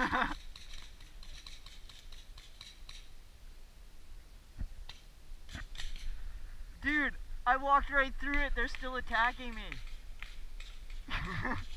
Dude, I walked right through it. They're still attacking me.